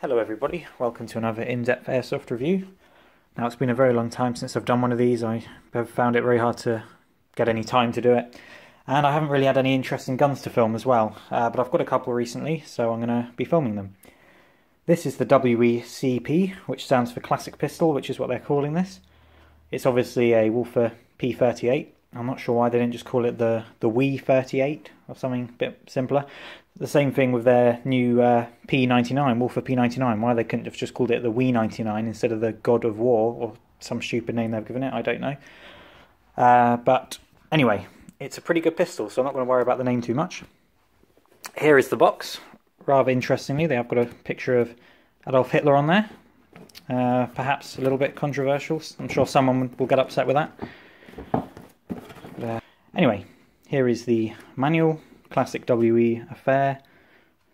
Hello everybody, welcome to another in-depth airsoft review. Now it's been a very long time since I've done one of these, I have found it very hard to get any time to do it. And I haven't really had any interesting guns to film as well, uh, but I've got a couple recently, so I'm going to be filming them. This is the WECP, which stands for Classic Pistol, which is what they're calling this. It's obviously a Walther P38. I'm not sure why they didn't just call it the, the WE 38 or something a bit simpler. The same thing with their new uh, P99, Walther P99. Why they couldn't have just called it the WE 99 instead of the God of War or some stupid name they've given it, I don't know. Uh, but anyway, it's a pretty good pistol, so I'm not going to worry about the name too much. Here is the box. Rather interestingly, they have got a picture of Adolf Hitler on there. Uh, perhaps a little bit controversial. I'm sure someone will get upset with that. Anyway, here is the manual classic WE affair,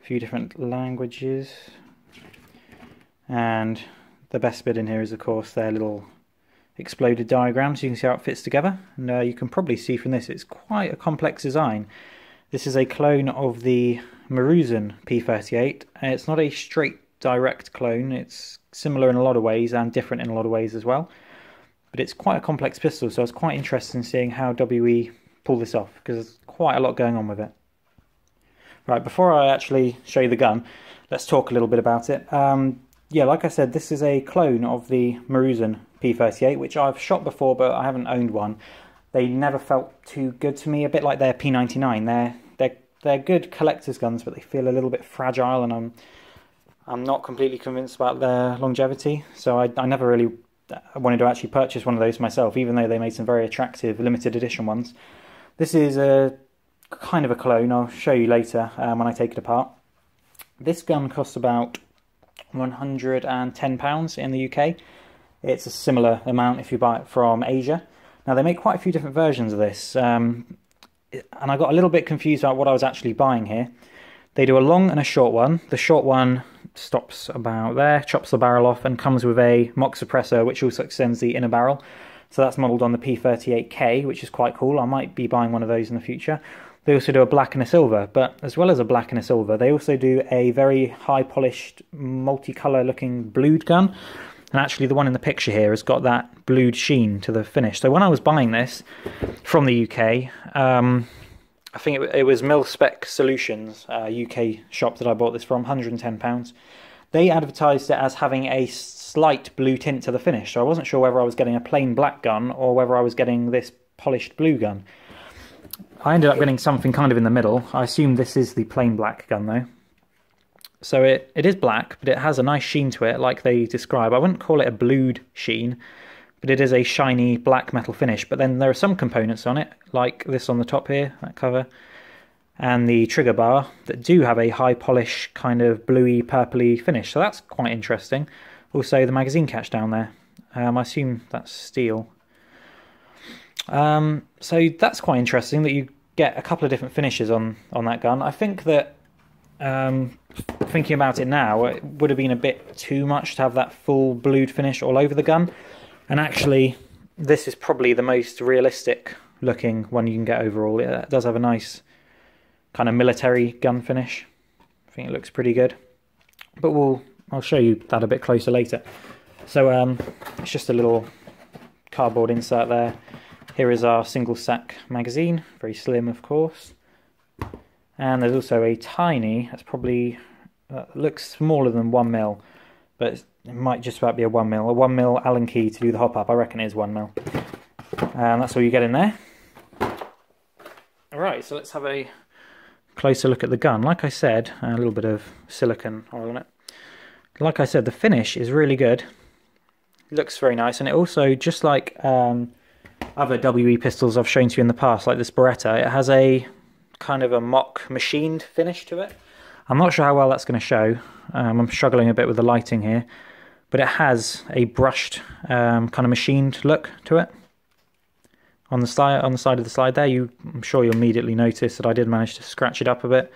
a few different languages, and the best bit in here is of course their little exploded diagrams. You can see how it fits together, and uh, you can probably see from this it's quite a complex design. This is a clone of the Maruzen P38, and it's not a straight direct clone, it's similar in a lot of ways and different in a lot of ways as well. But it's quite a complex pistol, so I was quite interested in seeing how WE pull this off, because there's quite a lot going on with it. Right, before I actually show you the gun, let's talk a little bit about it. Um, yeah, like I said, this is a clone of the Maruzen P38, which I've shot before, but I haven't owned one. They never felt too good to me, a bit like their P99. They're they're they're good collector's guns, but they feel a little bit fragile, and I'm I'm not completely convinced about their longevity. So I I never really wanted to actually purchase one of those myself, even though they made some very attractive limited edition ones. This is a kind of a clone. I'll show you later um, when I take it apart. This gun costs about £110 in the UK. It's a similar amount if you buy it from Asia. Now they make quite a few different versions of this, um, and I got a little bit confused about what I was actually buying here. They do a long and a short one. The short one stops about there, chops the barrel off, and comes with a mock suppressor, which also extends the inner barrel. So that's modelled on the P38K, which is quite cool. I might be buying one of those in the future. They also do a black and a silver, but as well as a black and a silver, they also do a very high polished, multicolour looking blued gun. And actually, the one in the picture here has got that blued sheen to the finish. So when I was buying this from the UK, um, I think it, it, was Mil Spec Solutions, uh, UK shop that I bought this from, £110. They advertised it as having a slight blue tint to the finish, so I wasn't sure whether I was getting a plain black gun or whether I was getting this polished blue gun. I ended up getting something kind of in the middle. I assume this is the plain black gun though. So it, it is black, but it has a nice sheen to it, like they describe. I wouldn't call it a blued sheen, but it is a shiny black metal finish. But then there are some components on it, like this on the top here, that cover, and the trigger bar, that do have a high polish kind of bluey, purpley finish. So that's quite interesting. Also, the magazine catch down there. Um, I assume that's steel. Um, so that's quite interesting that you get a couple of different finishes on on that gun. I think that um, thinking about it now, it would have been a bit too much to have that full blued finish all over the gun. And actually, this is probably the most realistic looking one you can get overall. It does have a nice kind of military gun finish. I think it looks pretty good. But we'll I'll show you that a bit closer later. So um, it's just a little cardboard insert there. Here is our single sack magazine, very slim of course. And there's also a tiny, that's probably, uh, looks smaller than 1 mil, but it might just about be a 1 mil. A 1 mil Allen key to do the hop up, I reckon it is 1 mil. And that's all you get in there. Alright, so let's have a closer look at the gun. Like I said, a little bit of silicon oil on it. Like I said, the finish is really good. It looks very nice, and it also, just like um, other WE pistols I've shown to you in the past, like this Beretta, it has a kind of a mock machined finish to it. I'm not sure how well that's going to show. Um, I'm struggling a bit with the lighting here, but it has a brushed um, kind of machined look to it. On the side on the side of the slide there, you I'm sure you'll immediately notice that I did manage to scratch it up a bit.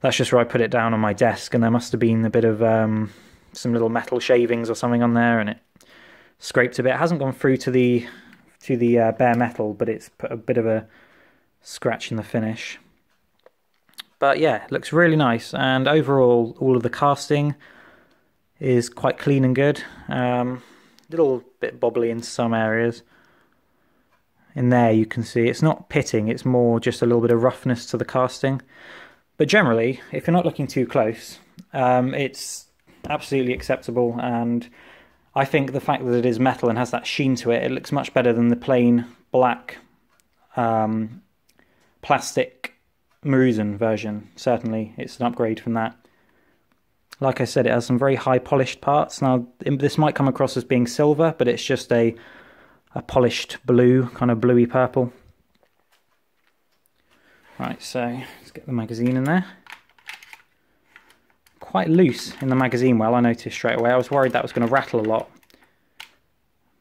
That's just where I put it down on my desk, and there must have been a bit of um, some little metal shavings or something on there, and it scraped a bit. It hasn't gone through to the to the uh, bare metal, but it's put a bit of a scratch in the finish. But yeah, looks really nice, and overall, all of the casting is quite clean and good. Um, little bit bobbly in some areas. In there you can see it's not pitting, it's more just a little bit of roughness to the casting. But generally, if you're not looking too close, um, it's absolutely acceptable and I think the fact that it is metal and has that sheen to it, it looks much better than the plain black um, plastic Maruzen version. Certainly, it's an upgrade from that. Like I said, it has some very high polished parts. Now, this might come across as being silver, but it's just a, a polished blue, kind of bluey purple. Right, so let's get the magazine in there. Quite loose in the magazine well, I noticed straight away. I was worried that was going to rattle a lot.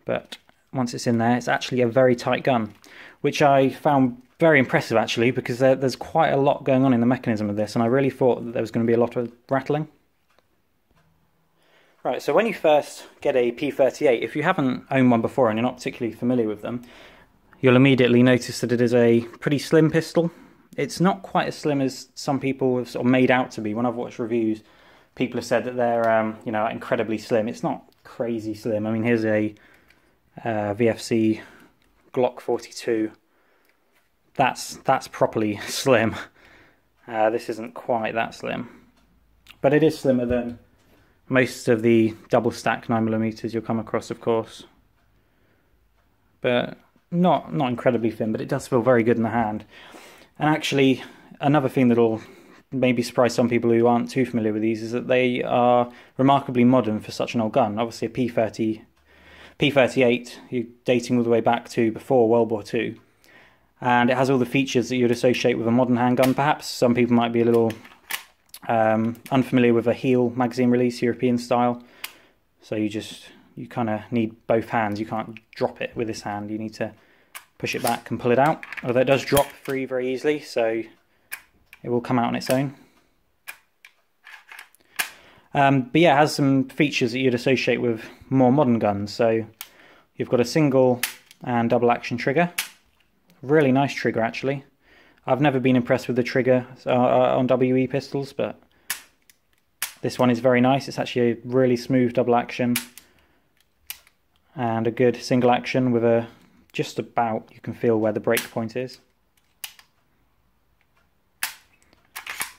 But once it's in there, it's actually a very tight gun, which I found very impressive actually, because there, there's quite a lot going on in the mechanism of this, and I really thought that there was going to be a lot of rattling. Right, so when you first get a P38, if you haven't owned one before and you're not particularly familiar with them, you'll immediately notice that it is a pretty slim pistol. It's not quite as slim as some people have sort of made out to be. When I've watched reviews, people have said that they're, um, you know, incredibly slim. It's not crazy slim. I mean, here's a uh, VFC Glock 42. That's that's properly slim. Uh, this isn't quite that slim, but it is slimmer than most of the double stack 9mm you'll come across, of course. But not not incredibly thin, but it does feel very good in the hand. And actually, another thing that'll maybe surprise some people who aren't too familiar with these is that they are remarkably modern for such an old gun. Obviously, a P30, P38, dating all the way back to before World War II. And it has all the features that you'd associate with a modern handgun, perhaps. Some people might be a little um, unfamiliar with a heel magazine release, European style. So you just, you kind of need both hands. You can't drop it with this hand. You need to push it back and pull it out. Although it does drop free very easily, so it will come out on its own. Um, but yeah, it has some features that you'd associate with more modern guns. So you've got a single and double action trigger. Really nice trigger actually. I've never been impressed with the trigger uh, uh on WE pistols, but this one is very nice. It's actually a really smooth double action and a good single action with a just about, you can feel where the break point is.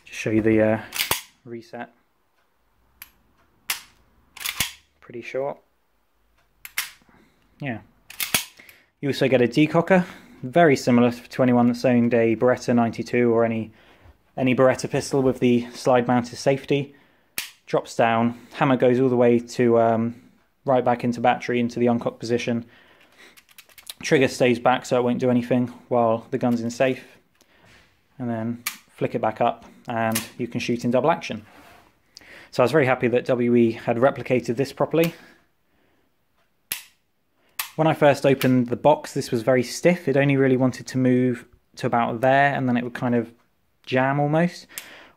Just show you the uh, reset. Pretty short. Yeah. You also get a decocker very similar to anyone that's owned a Beretta 92 or any any Beretta pistol with the slide mounted safety. Drops down, hammer goes all the way to um, right back into battery into the uncocked position. Trigger stays back so it won't do anything while the gun's in safe. And then flick it back up and you can shoot in double action. So I was very happy that WE had replicated this properly when I first opened the box, this was very stiff. It only really wanted to move to about there, and then it would kind of jam almost.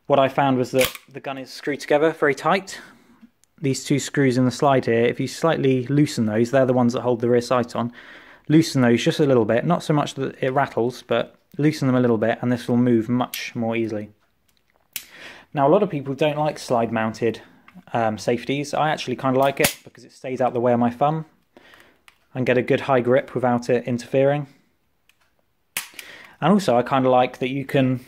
What I found was that the gun is screwed together very tight. These two screws in the slide here, if you slightly loosen those, they're the ones that hold the rear sight on. Loosen those just a little bit, not so much that it rattles, but loosen them a little bit, and this will move much more easily. Now, a lot of people don't like slide mounted um, safeties. I actually kind of like it because it stays out the way of my thumb and get a good high grip without it interfering. And also I kind of like that you can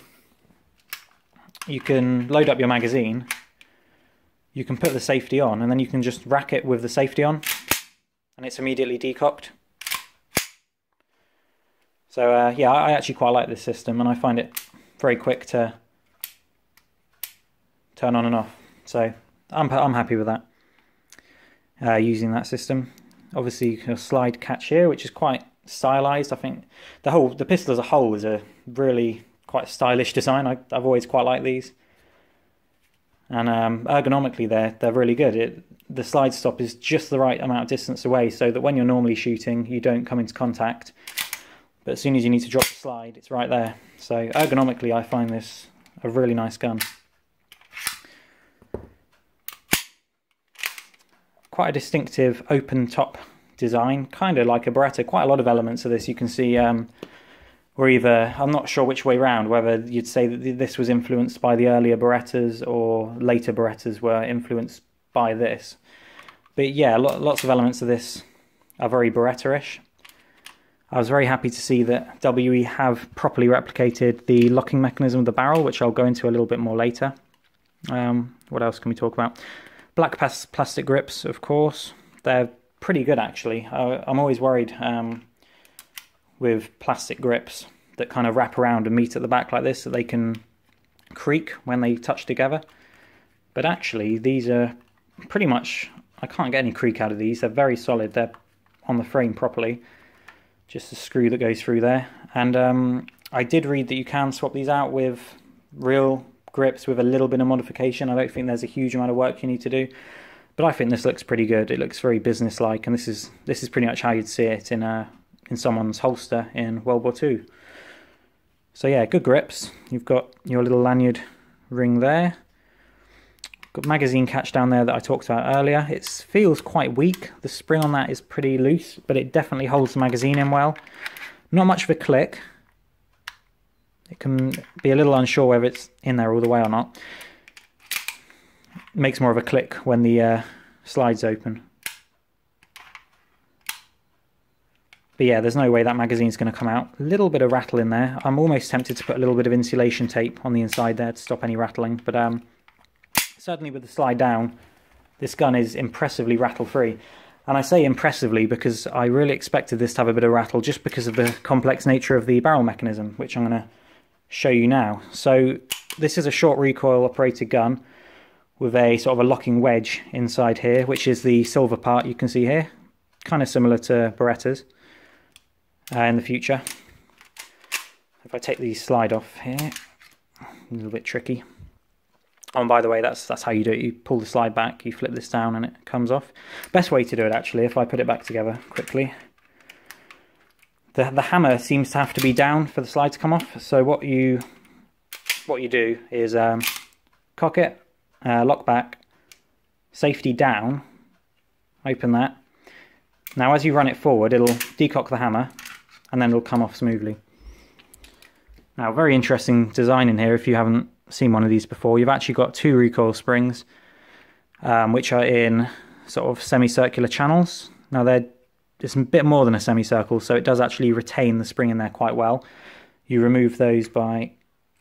you can load up your magazine, you can put the safety on and then you can just rack it with the safety on and it's immediately decocked. So uh, yeah, I actually quite like this system and I find it very quick to turn on and off. So I'm, I'm happy with that, uh, using that system obviously a slide catch here, which is quite stylized. I think the whole the pistol as a whole is a really quite stylish design. I, have always quite liked these, and um, ergonomically they're they're really good. It, the slide stop is just the right amount of distance away, so that when you're normally shooting, you don't come into contact. But as soon as you need to drop the slide, it's right there. So ergonomically, I find this a really nice gun. quite a distinctive open top design, kind of like a Beretta. Quite a lot of elements of this you can see um, were either, I'm not sure which way round, whether you'd say that this was influenced by the earlier Berettas or later Berettas were influenced by this. But yeah, lots of elements of this are very Beretta-ish. I was very happy to see that WE have properly replicated the locking mechanism of the barrel, which I'll go into a little bit more later. Um, what else can we talk about? Black plastic grips, of course. They're pretty good, actually. I, am always worried um, with plastic grips that kind of wrap around and meet at the back like this, that they can creak when they touch together. But actually, these are pretty much... I can't get any creak out of these. They're very solid. They're on the frame properly just a screw that goes through there. And um, I did read that you can swap these out with real grips with a little bit of modification. I don't think there's a huge amount of work you need to do, but I think this looks pretty good. It looks very businesslike, and this is this is pretty much how you'd see it in a in someone's holster in World War II. So yeah, good grips. You've got your little lanyard ring there. Got magazine catch down there that I talked about earlier. It feels quite weak. The spring on that is pretty loose, but it definitely holds the magazine in well. Not much of a click. It can be a little unsure whether it's in there all the way or not. Makes more of a click when the uh, slides open. But yeah, there's no way that magazine's going to come out. A little bit of rattle in there. I'm almost tempted to put a little bit of insulation tape on the inside there to stop any rattling. But um, certainly with the slide down, this gun is impressively rattle-free. And I say impressively because I really expected this to have a bit of rattle just because of the complex nature of the barrel mechanism, which I'm going to show you now. So this is a short recoil operated gun with a sort of a locking wedge inside here, which is the silver part you can see here. Kind of similar to Berettas uh, in the future. If I take the slide off here, a little bit tricky. Oh, and by the way, that's that's how you do it. You pull the slide back, you flip this down, and it comes off. Best way to do it, actually, if I put it back together quickly. The the hammer seems to have to be down for the slide to come off. So what you what you do is um, cock it, uh, lock back, safety down, open that. Now as you run it forward, it'll decock the hammer, and then it'll come off smoothly. Now, very interesting design in here if you haven't seen one of these before. You've actually got two recoil springs, um, which are in sort of semicircular channels. Now they're it's a bit more than a semicircle, so it does actually retain the spring in there quite well. You remove those by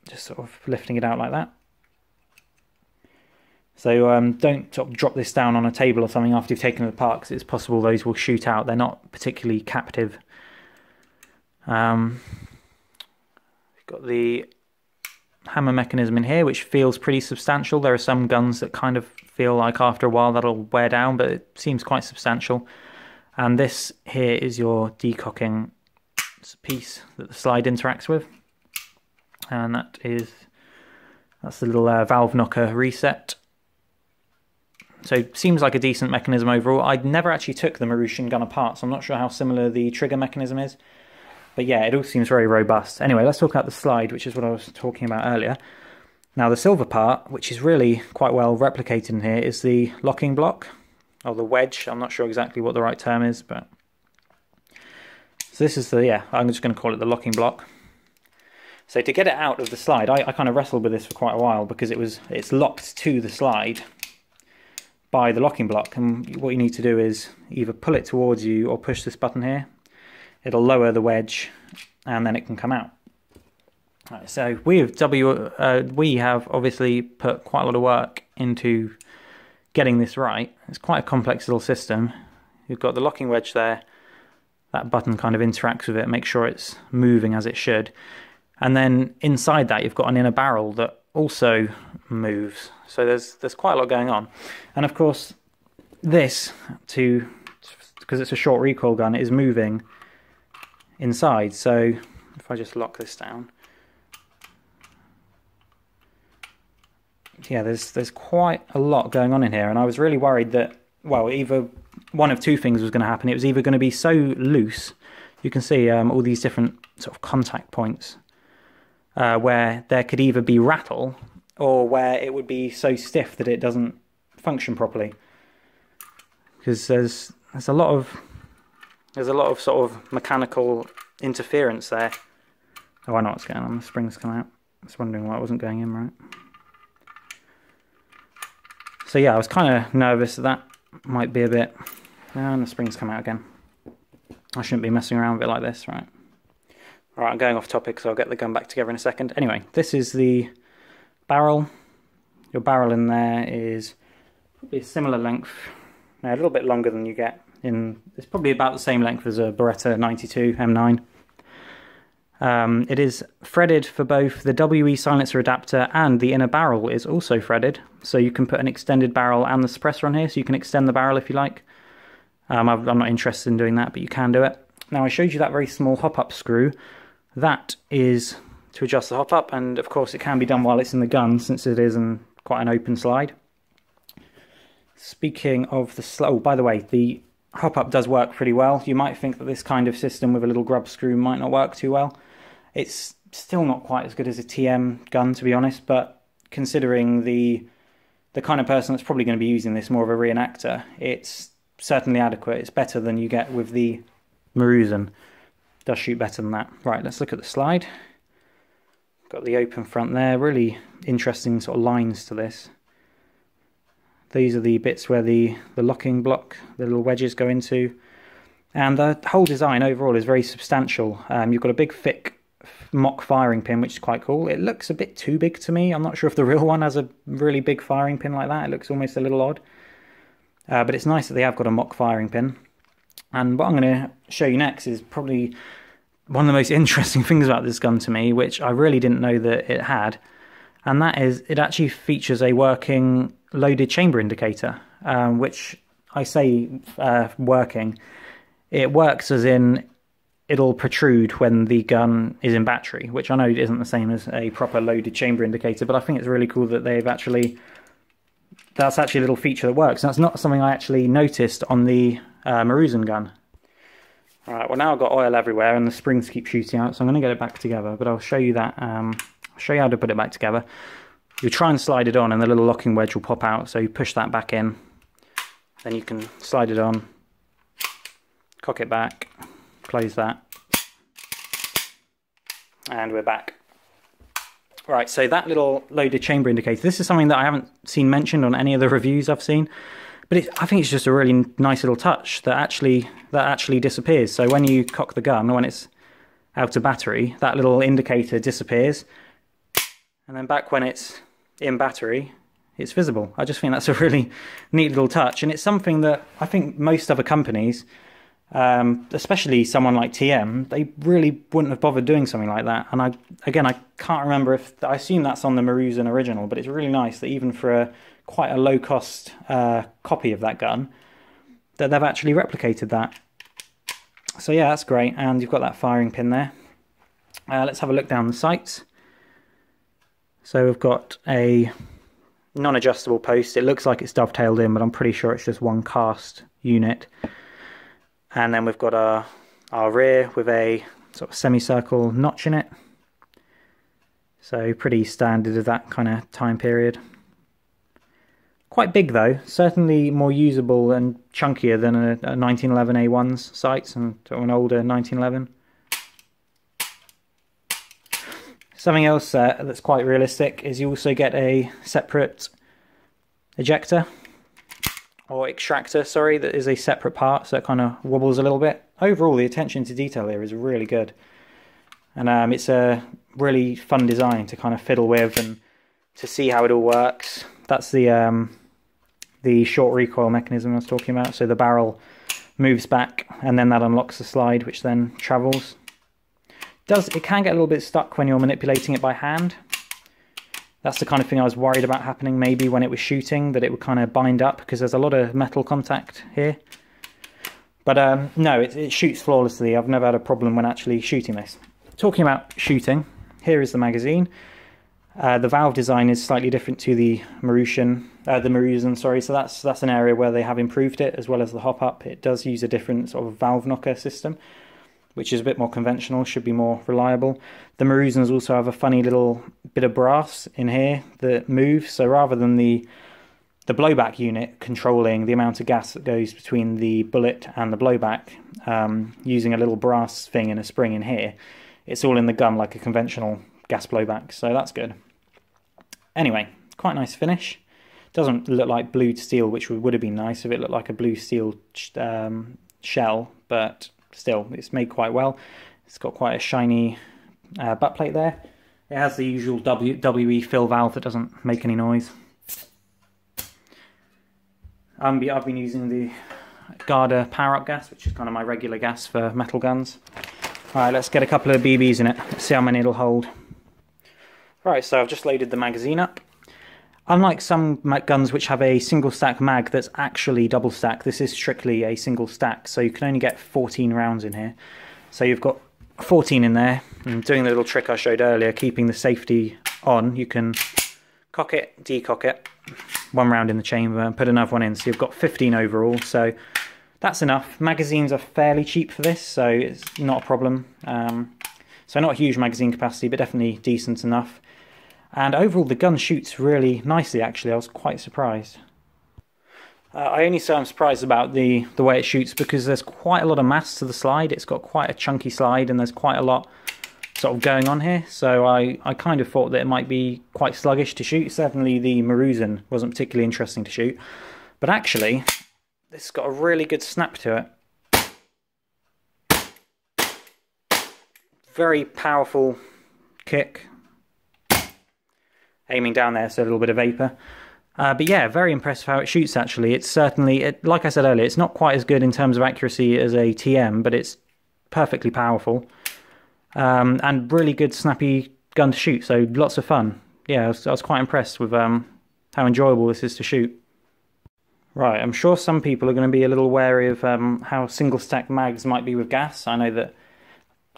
just sort of lifting it out like that. So um, don't sort of drop this down on a table or something after you've taken it apart because it's possible those will shoot out. They're not particularly captive. Um, got the hammer mechanism in here, which feels pretty substantial. There are some guns that kind of feel like after a while that'll wear down, but it seems quite substantial. And this here is your decocking piece that the slide interacts with. And that is, that's the little uh, valve knocker reset. So seems like a decent mechanism overall. I never actually took the Marushin gun apart, so I'm not sure how similar the trigger mechanism is. But yeah, it all seems very robust. Anyway, let's talk about the slide, which is what I was talking about earlier. Now the silver part, which is really quite well replicated in here, is the locking block, or the wedge. I'm not sure exactly what the right term is, but... So this is the, yeah, I'm just going to call it the locking block. So to get it out of the slide, I, I kind of wrestled with this for quite a while because it was it's locked to the slide by the locking block. And what you need to do is either pull it towards you or push this button here it'll lower the wedge and then it can come out. Right, so we have W uh, we have obviously put quite a lot of work into getting this right. It's quite a complex little system. You've got the locking wedge there. That button kind of interacts with it, make sure it's moving as it should. And then inside that you've got an inner barrel that also moves. So there's there's quite a lot going on. And of course this to because it's a short recoil gun is moving inside. So if I just lock this down, yeah, there's there's quite a lot going on in here, and I was really worried that well, either one of two things was going to happen. It was either going to be so loose, you can see um, all these different sort of contact points, uh, where there could either be rattle or where it would be so stiff that it doesn't function properly. Because there's there's a lot of there's a lot of sort of mechanical interference there. Oh, I know what's going on. The spring's come out. I was wondering why it wasn't going in right. So yeah, I was kind of nervous that that might be a bit... And the springs come out again. I shouldn't be messing around with it like this, right? Alright, I'm going off topic, so I'll get the gun back together in a second. Anyway, this is the barrel. Your barrel in there is probably a similar length, Now, a little bit longer than you get in. It's probably about the same length as a Beretta 92 M9. Um, it is threaded for both the WE silencer adapter and the inner barrel is also threaded. So you can put an extended barrel and the suppressor on here, so you can extend the barrel if you like. Um, I'm not interested in doing that, but you can do it. Now I showed you that very small hop-up screw. That is to adjust the hop-up, and of course it can be done while it's in the gun, since it is in quite an open slide. Speaking of the oh, by the way, the hop-up does work pretty well. You might think that this kind of system with a little grub screw might not work too well. It's still not quite as good as a TM gun, to be honest, but considering the the kind of person that's probably going to be using this more of a reenactor, it's certainly adequate. It's better than you get with the Maruzen. Does shoot better than that. Right, let's look at the slide. Got the open front there. Really interesting sort of lines to this. These are the bits where the, the locking block, the little wedges go into. And the whole design overall is very substantial. Um, you've got a big thick mock firing pin, which is quite cool. It looks a bit too big to me. I'm not sure if the real one has a really big firing pin like that. It looks almost a little odd. Uh, but it's nice that they have got a mock firing pin. And what I'm going to show you next is probably one of the most interesting things about this gun to me, which I really didn't know that it had. And that is, it actually features a working loaded chamber indicator, um, which I say uh, working. It works as in it'll protrude when the gun is in battery, which I know isn't the same as a proper loaded chamber indicator, but I think it's really cool that they've actually that's actually a little feature that works. And that's not something I actually noticed on the uh, Maruzen gun. Alright, well now I've got oil everywhere and the springs keep shooting out, so I'm going to get it back together, but I'll show you that, um, show you how to put it back together. You try and slide it on and the little locking wedge will pop out, so you push that back in, then you can slide it on, cock it back, close that, and we're back. Right, so that little loaded chamber indicator, this is something that I haven't seen mentioned on any of the reviews I've seen, but it, I think it's just a really nice little touch that actually that actually disappears. So when you cock the gun, when it's out of battery, that little indicator disappears, and then back when it's in battery, it's visible. I just think that's a really neat little touch, and it's something that I think most other companies um, especially someone like TM, they really wouldn't have bothered doing something like that. And I, again, I can't remember if I assume that's on the Maruzen original, but it's really nice that even for a quite a low cost uh, copy of that gun, that they've actually replicated that. So yeah, that's great. And you've got that firing pin there. Uh, let's have a look down the sights. So we've got a non-adjustable post. It looks like it's dovetailed in, but I'm pretty sure it's just one cast unit and then we've got our, our rear with a sort of semicircle notch in it. So pretty standard of that kind of time period. Quite big though, certainly more usable and chunkier than a, a 1911A1's sights and an older 1911. Something else uh, that's quite realistic is you also get a separate ejector or extractor, sorry, that is a separate part, so it kind of wobbles a little bit. Overall, the attention to detail here is really good. And um, it's a really fun design to kind of fiddle with and to see how it all works. That's the um, the short recoil mechanism I was talking about. So the barrel moves back and then that unlocks the slide, which then travels. Does It can get a little bit stuck when you're manipulating it by hand, that's the kind of thing I was worried about happening maybe when it was shooting, that it would kind of bind up because there's a lot of metal contact here. But um, no, it, it, shoots flawlessly. I've never had a problem when actually shooting this. Talking about shooting, here is the magazine. Uh, the valve design is slightly different to the Marushin, uh, the Maruzen, sorry. So that's that's an area where they have improved it as well as the hop up. It does use a different sort of valve knocker system which is a bit more conventional, should be more reliable. The Maruzens also have a funny little bit of brass in here that moves, so rather than the the blowback unit controlling the amount of gas that goes between the bullet and the blowback, um, using a little brass thing and a spring in here, it's all in the gun like a conventional gas blowback, so that's good. Anyway, quite nice finish. doesn't look like blued steel, which would have been nice if it looked like a blue steel um, shell, but still, it's made quite well. It's got quite a shiny uh, butt plate there. It has the usual w WE fill valve that doesn't make any noise. I've been using the Garda power up gas, which is kind of my regular gas for metal guns. Alright, let's get a couple of BBs in it, let's see how many it'll hold. Right, so I've just loaded the magazine up. Unlike some guns which have a single stack mag that's actually double stack, this is strictly a single stack, so you can only get 14 rounds in here. So you've got 14 in there, and doing the little trick I showed earlier, keeping the safety on, you can cock it, decock it, one round in the chamber, and put another one in, so you've got 15 overall, so that's enough. Magazines are fairly cheap for this, so it's not a problem. Um, so not a huge magazine capacity, but definitely decent enough. And overall, the gun shoots really nicely, actually. I was quite surprised. Uh, I only say I'm surprised about the, the way it shoots because there's quite a lot of mass to the slide. It's got quite a chunky slide and there's quite a lot sort of going on here. So I, I kind of thought that it might be quite sluggish to shoot. Certainly the Maruzen wasn't particularly interesting to shoot. But actually, this has got a really good snap to it. Very powerful kick aiming down there, so a little bit of vapor. Uh, but yeah, very impressive how it shoots actually. It's certainly, it, like I said earlier, it's not quite as good in terms of accuracy as a TM, but it's perfectly powerful. Um, and really good snappy gun to shoot, so lots of fun. Yeah, I was, I was quite impressed with um, how enjoyable this is to shoot. Right, I'm sure some people are going to be a little wary of um, how single stack mags might be with gas. I know that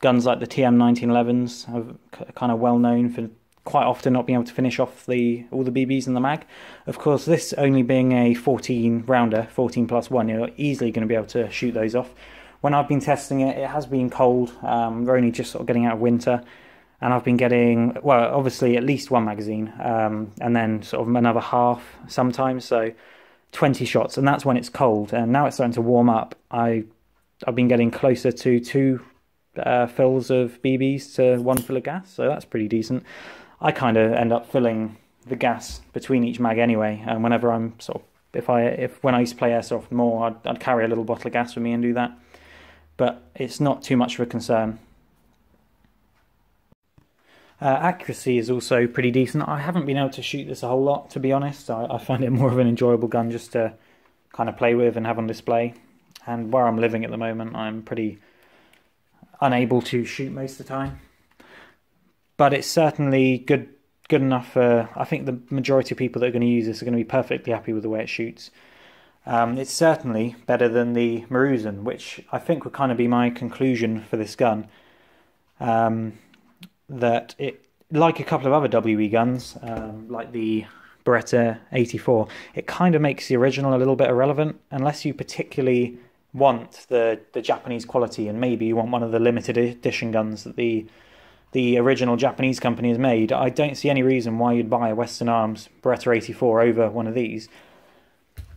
guns like the TM 1911s are kind of well known for quite often not being able to finish off the all the BBs in the mag. Of course, this only being a 14 rounder, 14 plus one, you're easily going to be able to shoot those off. When I've been testing it, it has been cold. Um, we're only just sort of getting out of winter, and I've been getting well, obviously at least one magazine, um, and then sort of another half sometimes. So 20 shots, and that's when it's cold. And now it's starting to warm up. I I've been getting closer to two uh, fills of BBs to one fill of gas, so that's pretty decent. I kind of end up filling the gas between each mag anyway. And whenever I'm sort of, if I, if when I used to play airsoft more, I'd, I'd carry a little bottle of gas with me and do that. But it's not too much of a concern. Uh, accuracy is also pretty decent. I haven't been able to shoot this a whole lot, to be honest. I, I, find it more of an enjoyable gun just to kind of play with and have on display. And where I'm living at the moment, I'm pretty unable to shoot most of the time but it's certainly good good enough for. I think the majority of people that are going to use this are going to be perfectly happy with the way it shoots. Um, it's certainly better than the Maruzen, which I think would kind of be my conclusion for this gun. Um, that it, like a couple of other WE guns, um, like the Beretta 84, it kind of makes the original a little bit irrelevant unless you particularly want the the Japanese quality and maybe you want one of the limited edition guns that the the original Japanese company has made, I don't see any reason why you'd buy a Western Arms Beretta 84 over one of these.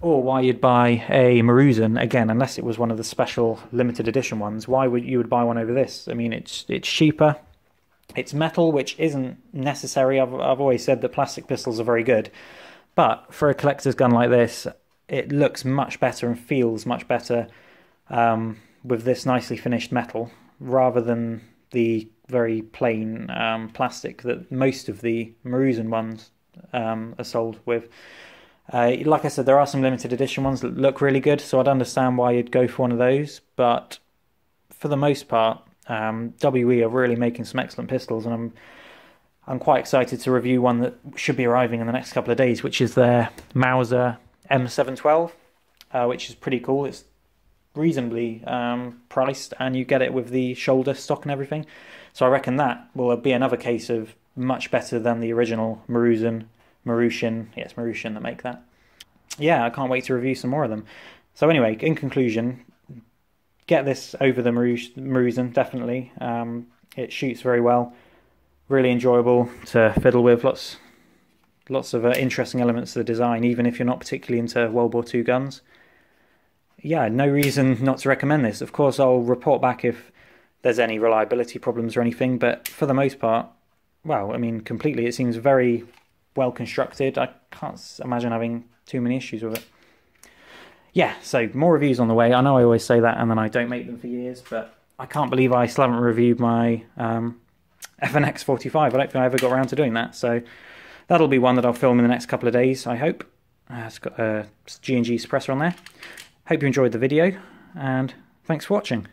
Or why you'd buy a Maruzen, again, unless it was one of the special limited edition ones. Why would you would buy one over this? I mean, it's it's cheaper. It's metal, which isn't necessary. I've, I've always said that plastic pistols are very good. But for a collector's gun like this, it looks much better and feels much better um, with this nicely finished metal rather than the very plain um, plastic that most of the Maruzen ones um, are sold with. Uh, like I said, there are some limited edition ones that look really good, so I'd understand why you'd go for one of those. But for the most part, um, WE are really making some excellent pistols, and I'm I'm quite excited to review one that should be arriving in the next couple of days, which is their Mauser M712, uh, which is pretty cool. It's reasonably um, priced, and you get it with the shoulder stock and everything. So I reckon that will be another case of much better than the original Maruzen, Marushin. Yes, Marushin that make that. Yeah, I can't wait to review some more of them. So anyway, in conclusion, get this over the Maruzen definitely. Um, it shoots very well, really enjoyable to fiddle with. Lots, lots of uh, interesting elements to the design, even if you're not particularly into World War II guns yeah, no reason not to recommend this. Of course, I'll report back if there's any reliability problems or anything, but for the most part, well, I mean, completely, it seems very well constructed. I can't imagine having too many issues with it. Yeah, so more reviews on the way. I know I always say that and then I don't make them for years, but I can't believe I still haven't reviewed my um, FNX 45. I don't think I ever got around to doing that. So that'll be one that I'll film in the next couple of days, I hope. Uh, it's got a G&G suppressor on there. Hope you enjoyed the video, and thanks for watching.